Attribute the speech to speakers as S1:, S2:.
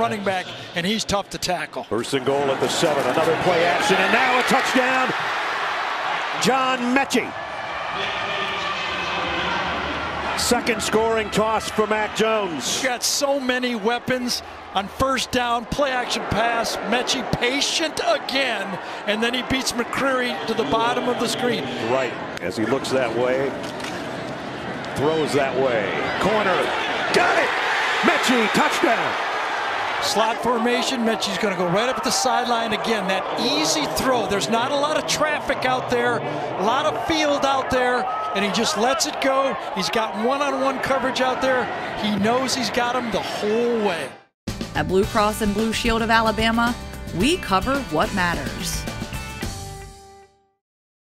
S1: running back, and he's tough to tackle.
S2: First and goal at the seven. Another play action, and now a touchdown. John Metchie. Second scoring toss for Mac Jones.
S1: Got so many weapons on first down, play action pass. Metchie patient again, and then he beats McCreary to the bottom of the screen.
S2: Right, as he looks that way, throws that way. Corner, got it! Metchie, touchdown!
S1: Slot formation, Metchie's going to go right up at the sideline again. That easy throw. There's not a lot of traffic out there, a lot of field out there, and he just lets it go. He's got one-on-one -on -one coverage out there. He knows he's got him the whole way.
S3: At Blue Cross and Blue Shield of Alabama, we cover what matters.